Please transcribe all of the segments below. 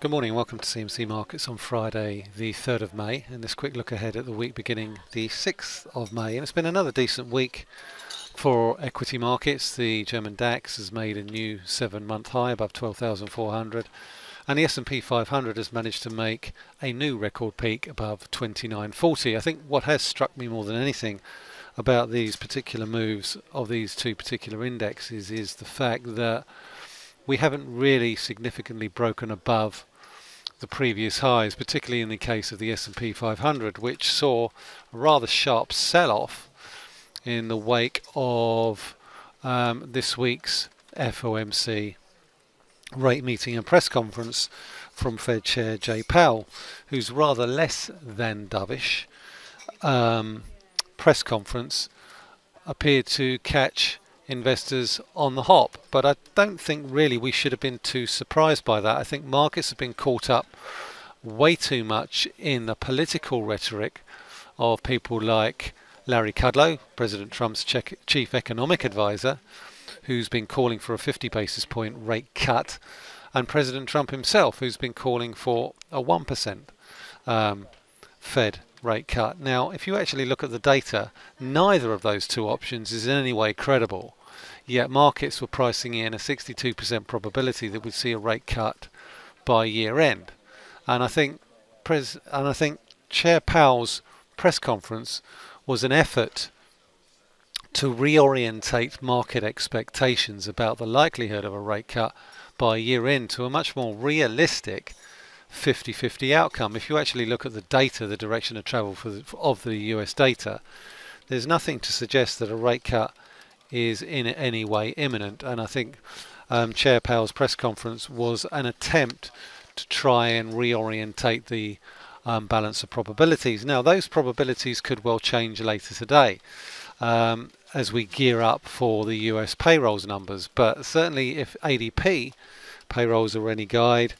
Good morning, welcome to CMC Markets on Friday the 3rd of May and this quick look ahead at the week beginning the 6th of May and it's been another decent week for equity markets. The German DAX has made a new 7 month high above 12,400 and the S&P 500 has managed to make a new record peak above 2940. I think what has struck me more than anything about these particular moves of these two particular indexes is the fact that we haven't really significantly broken above the previous highs, particularly in the case of the S&P 500, which saw a rather sharp sell-off in the wake of um, this week's FOMC rate meeting and press conference from Fed Chair Jay Powell, who's rather less than dovish. Um, press conference appeared to catch investors on the hop. But I don't think really we should have been too surprised by that. I think markets have been caught up way too much in the political rhetoric of people like Larry Kudlow, President Trump's chief economic advisor, who's been calling for a 50 basis point rate cut, and President Trump himself, who's been calling for a 1% um, Fed rate cut. Now, if you actually look at the data, neither of those two options is in any way credible. Yet markets were pricing in a 62% probability that we'd see a rate cut by year end. And I think Pres and I think Chair Powell's press conference was an effort to reorientate market expectations about the likelihood of a rate cut by year end to a much more realistic 50-50 outcome. If you actually look at the data, the direction of travel for the, of the US data, there's nothing to suggest that a rate cut is in any way imminent. And I think um, Chair Powell's press conference was an attempt to try and reorientate the um, balance of probabilities. Now, those probabilities could well change later today um, as we gear up for the US payrolls numbers. But certainly, if ADP payrolls are any guide,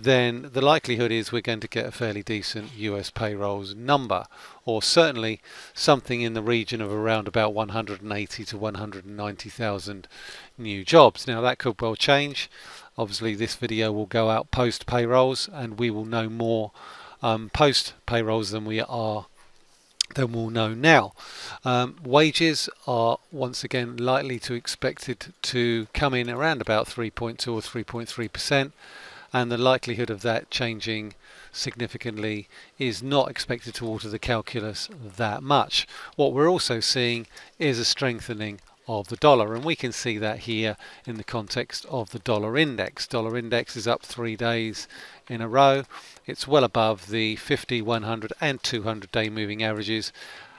then the likelihood is we're going to get a fairly decent US payrolls number, or certainly something in the region of around about 180 to 190,000 new jobs. Now that could well change. Obviously this video will go out post payrolls and we will know more um, post payrolls than we are than we'll know now. Um, wages are once again likely to expected to come in around about 3.2 or 3.3 percent and the likelihood of that changing significantly is not expected to alter the calculus that much. What we're also seeing is a strengthening of the dollar and we can see that here in the context of the dollar index. Dollar index is up three days in a row. It's well above the 50, 100 and 200 day moving averages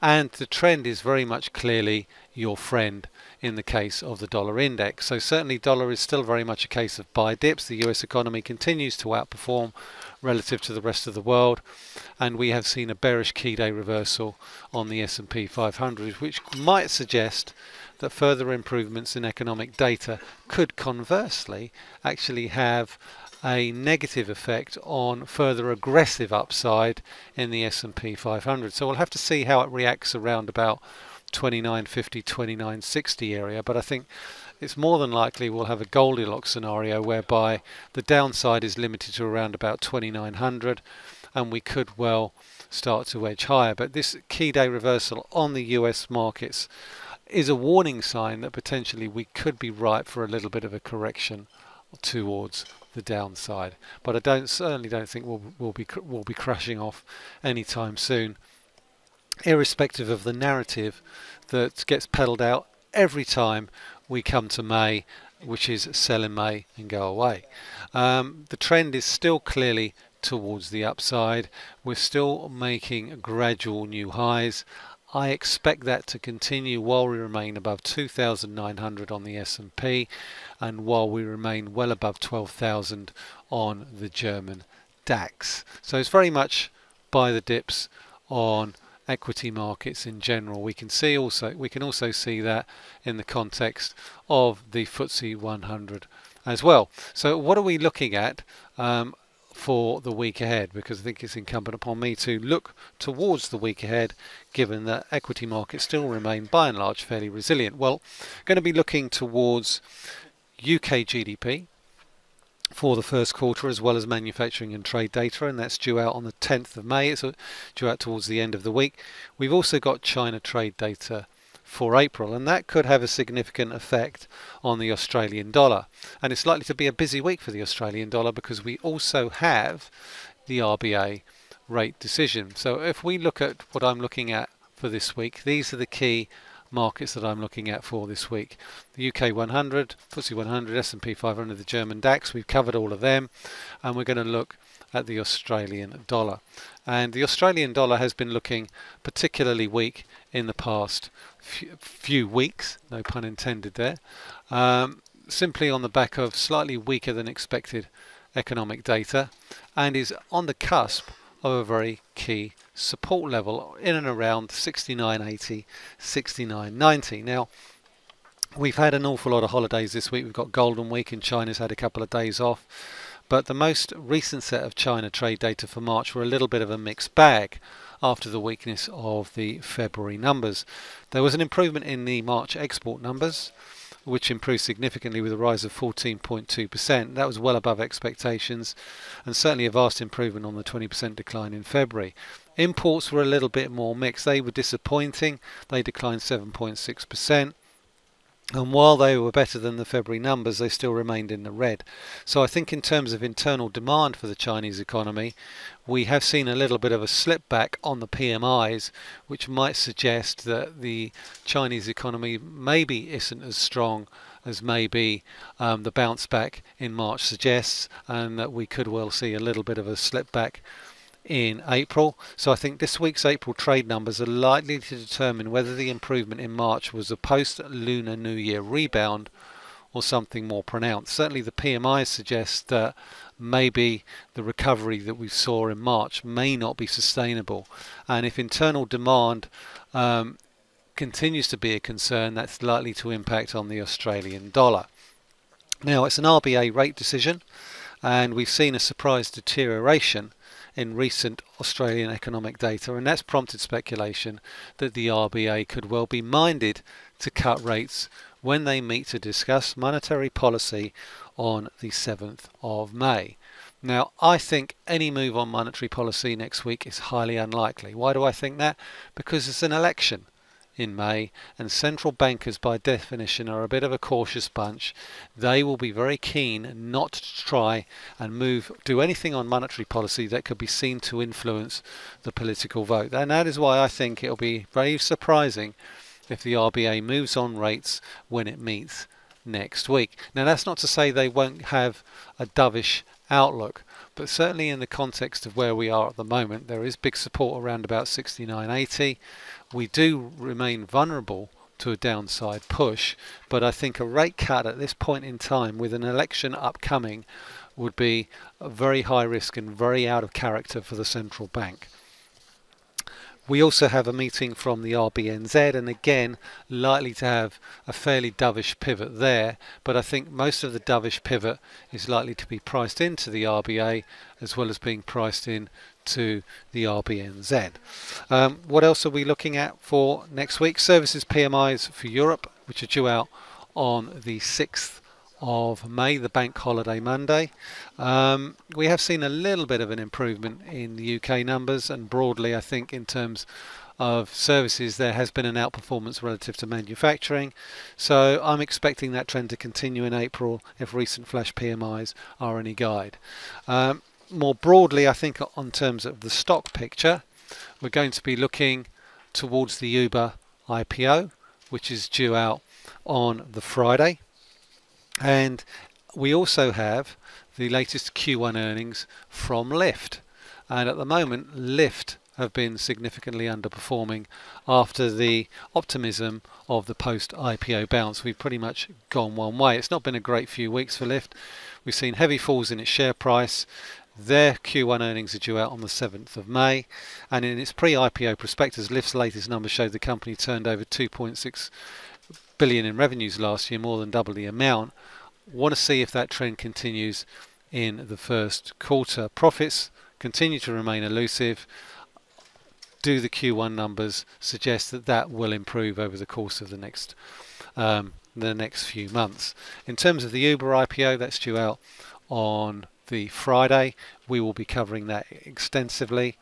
and the trend is very much clearly your friend in the case of the dollar index. So certainly dollar is still very much a case of buy dips. The US economy continues to outperform relative to the rest of the world and we have seen a bearish key day reversal on the S&P 500 which might suggest that further improvements in economic data could conversely actually have a negative effect on further aggressive upside in the S&P 500. So we'll have to see how it reacts around about 2950, 2960 area. But I think it's more than likely we'll have a Goldilocks scenario whereby the downside is limited to around about 2900 and we could well start to edge higher. But this key day reversal on the US markets is a warning sign that potentially we could be ripe for a little bit of a correction towards the downside. But I don't certainly don't think we'll, we'll be we'll be crashing off anytime soon, irrespective of the narrative that gets peddled out every time we come to May, which is sell in May and go away. Um, the trend is still clearly towards the upside. We're still making gradual new highs. I expect that to continue while we remain above 2,900 on the S&P and while we remain well above 12,000 on the German DAX. So it's very much buy the dips on equity markets in general. We can see also we can also see that in the context of the FTSE 100 as well. So what are we looking at? Um, for the week ahead because I think it's incumbent upon me to look towards the week ahead given that equity markets still remain by and large fairly resilient. Well, going to be looking towards UK GDP, for the first quarter as well as manufacturing and trade data and that's due out on the 10th of May. It's uh, due out towards the end of the week. We've also got China trade data for April and that could have a significant effect on the Australian dollar. And it's likely to be a busy week for the Australian dollar because we also have the RBA rate decision. So if we look at what I'm looking at for this week these are the key markets that I'm looking at for this week. The UK 100, FTSE 100, S&P 500, the German DAX, we've covered all of them and we're going to look at the Australian dollar. And the Australian dollar has been looking particularly weak in the past few weeks, no pun intended there, um, simply on the back of slightly weaker than expected economic data and is on the cusp of a very key support level in and around 69.80, 69.90. Now, we've had an awful lot of holidays this week. We've got Golden Week and China's had a couple of days off. But the most recent set of China trade data for March were a little bit of a mixed bag after the weakness of the February numbers. There was an improvement in the March export numbers which improved significantly with a rise of 14.2%. That was well above expectations and certainly a vast improvement on the 20% decline in February. Imports were a little bit more mixed. They were disappointing. They declined 7.6%. And while they were better than the February numbers, they still remained in the red. So I think in terms of internal demand for the Chinese economy, we have seen a little bit of a slip back on the PMIs, which might suggest that the Chinese economy maybe isn't as strong as maybe um, the bounce back in March suggests, and that we could well see a little bit of a slip back in April. So I think this week's April trade numbers are likely to determine whether the improvement in March was a post Lunar New Year rebound or something more pronounced. Certainly the PMI suggests that maybe the recovery that we saw in March may not be sustainable. And if internal demand um, continues to be a concern, that's likely to impact on the Australian dollar. Now, it's an RBA rate decision, and we've seen a surprise deterioration in recent Australian economic data, and that's prompted speculation that the RBA could well be minded to cut rates when they meet to discuss monetary policy on the 7th of May. Now, I think any move on monetary policy next week is highly unlikely. Why do I think that? Because it's an election in May, and central bankers, by definition, are a bit of a cautious bunch. They will be very keen not to try and move, do anything on monetary policy that could be seen to influence the political vote. And that is why I think it'll be very surprising if the RBA moves on rates when it meets next week. Now, that's not to say they won't have a dovish outlook. But certainly in the context of where we are at the moment, there is big support around about 69.80 we do remain vulnerable to a downside push, but I think a rate cut at this point in time with an election upcoming would be very high risk and very out of character for the central bank. We also have a meeting from the RBNZ and again likely to have a fairly dovish pivot there but I think most of the dovish pivot is likely to be priced into the RBA as well as being priced in to the RBNZ. Um, what else are we looking at for next week? Services PMIs for Europe which are due out on the 6th of May, the bank holiday Monday. Um, we have seen a little bit of an improvement in the UK numbers, and broadly, I think, in terms of services, there has been an outperformance relative to manufacturing. So I'm expecting that trend to continue in April if recent flash PMIs are any guide. Um, more broadly, I think, on terms of the stock picture, we're going to be looking towards the Uber IPO, which is due out on the Friday. And we also have the latest Q1 earnings from Lyft. And at the moment, Lyft have been significantly underperforming after the optimism of the post IPO bounce. We've pretty much gone one way. It's not been a great few weeks for Lyft. We've seen heavy falls in its share price. Their Q1 earnings are due out on the 7th of May, and in its pre-IPO prospectus, Lyft's latest numbers showed the company turned over 2.6 billion in revenues last year, more than double the amount. Want to see if that trend continues in the first quarter. Profits continue to remain elusive. Do the Q1 numbers suggest that that will improve over the course of the next um, the next few months? In terms of the Uber IPO, that's due out on the Friday. We will be covering that extensively.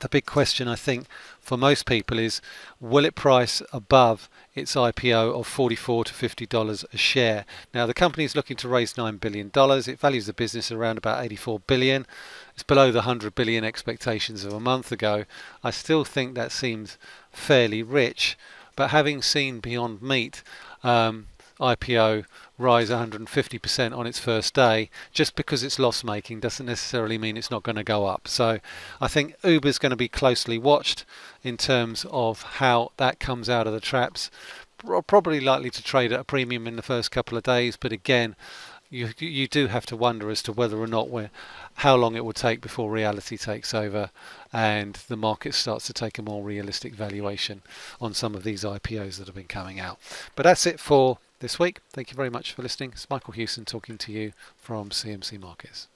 The big question, I think, for most people is will it price above its IPO of 44 to 50 dollars a share. Now the company is looking to raise 9 billion dollars. It values the business around about 84 billion. It's below the 100 billion expectations of a month ago. I still think that seems fairly rich, but having seen Beyond Meat um, IPO rise 150% on its first day, just because it's loss making doesn't necessarily mean it's not going to go up. So I think Uber is going to be closely watched in terms of how that comes out of the traps. Probably likely to trade at a premium in the first couple of days, but again, you you do have to wonder as to whether or not we're how long it will take before reality takes over and the market starts to take a more realistic valuation on some of these IPOs that have been coming out. But that's it for this week. Thank you very much for listening. It's Michael Hewson talking to you from CMC Markets.